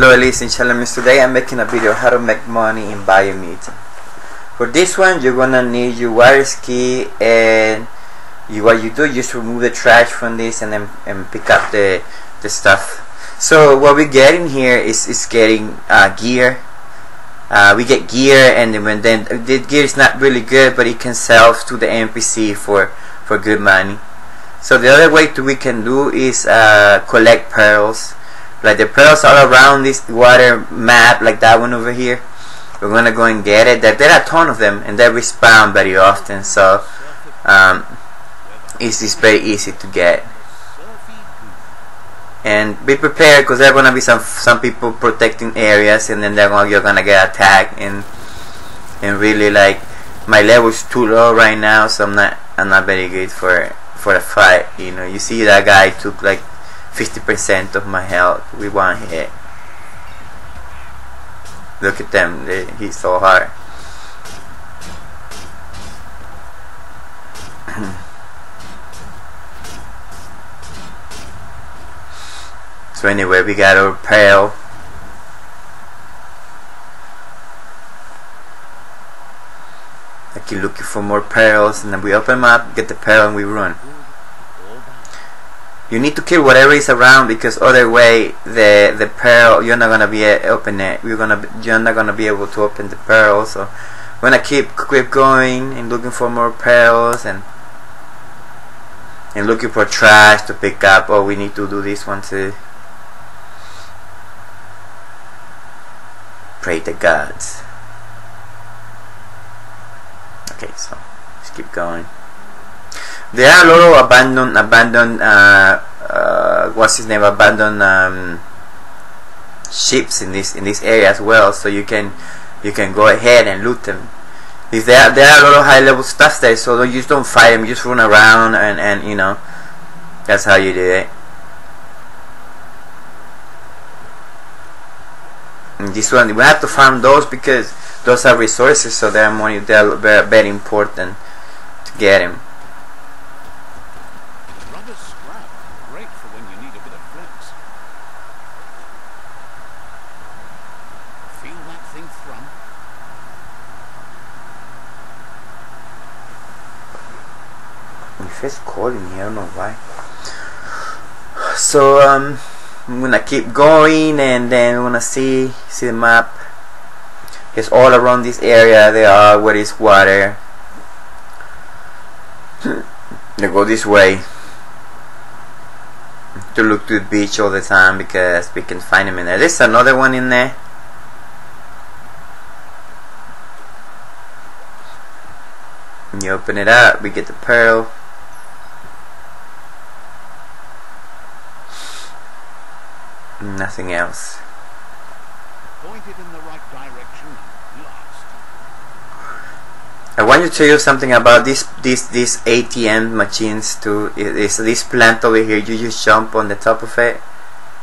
Hello Elise and Chalamis. Today I'm making a video how to make money in Biomutant. For this one you're gonna need your wireless key and you, what you do just remove the trash from this and then and pick up the, the stuff. So what we're getting here is, is getting uh, gear. Uh, we get gear and then, then the gear is not really good but it can sell to the NPC for, for good money. So the other way to, we can do is uh, collect pearls like the pearls all around this water map like that one over here we're gonna go and get it. There, there are a ton of them and they respawn very often so um, it's, it's very easy to get. And be prepared because there are gonna be some some people protecting areas and then they're gonna, you're gonna get attacked and and really like my level is too low right now so I'm not I'm not very good for for a fight you know. You see that guy took like 50% of my health with one hit. Look at them, they, he's so hard. so anyway, we got our pearl. I keep looking for more pearls and then we open them up, get the pearl and we run you need to kill whatever is around because other way the the pearl you're not gonna be open it. You're gonna you're not gonna be able to open the pearl so we're gonna keep keep going and looking for more pearls and and looking for trash to pick up. Oh we need to do this one too. Pray to gods. Okay so let's keep going there are a lot of abandoned, abandoned, uh, uh, what's his name, abandoned um, ships in this in this area as well. So you can you can go ahead and loot them. If there are, there are a lot of high level stuff there, so you just don't fight them, you just run around and and you know that's how you do it. And this one we have to farm those because those are resources, so they're money. They're very, very important to get them. It's calling me, I don't know why. So um, I'm gonna keep going and then I'm gonna see see the map. It's all around this area. They are where is water. they go this way to look to the beach all the time because we can find them in there. There's another one in there. when you open it up, we get the pearl. Nothing else. Pointed in the right direction lost. I want to tell you something about this this these ATM machines too. Is this plant over here? You just jump on the top of it,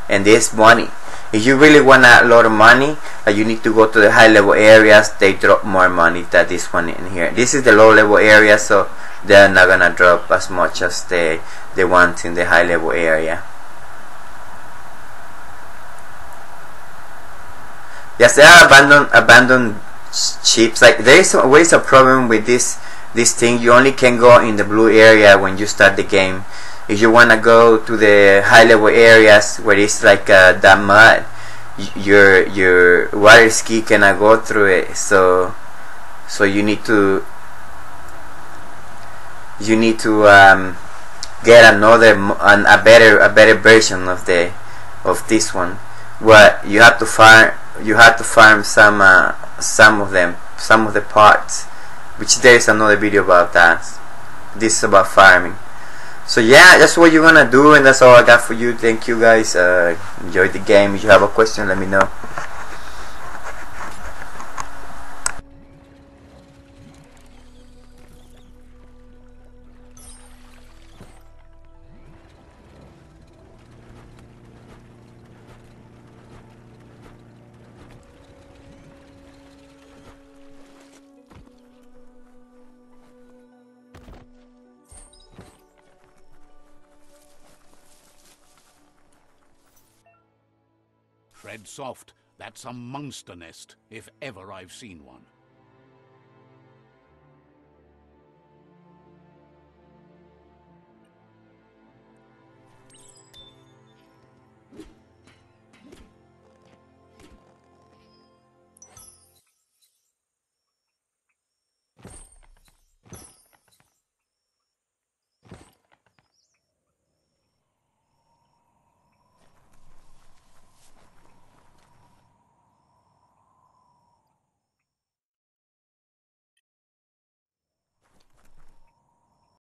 and this money. If you really want a lot of money, uh, you need to go to the high level areas. They drop more money than this one in here. This is the low level area, so they're not gonna drop as much as they they want in the high level area. Yes, there are abandoned abandoned ships. Like there is always a problem with this this thing. You only can go in the blue area when you start the game. If you wanna go to the high level areas where it's like uh, that mud, your your water ski cannot go through it. So so you need to you need to um, get another an, a better a better version of the of this one. What you have to find you have to farm some uh, some of them some of the parts which there is another video about that. This is about farming. So yeah that's what you're gonna do and that's all I got for you. Thank you guys. Uh, enjoy the game. If you have a question let me know Tread soft. That's a monster nest, if ever I've seen one.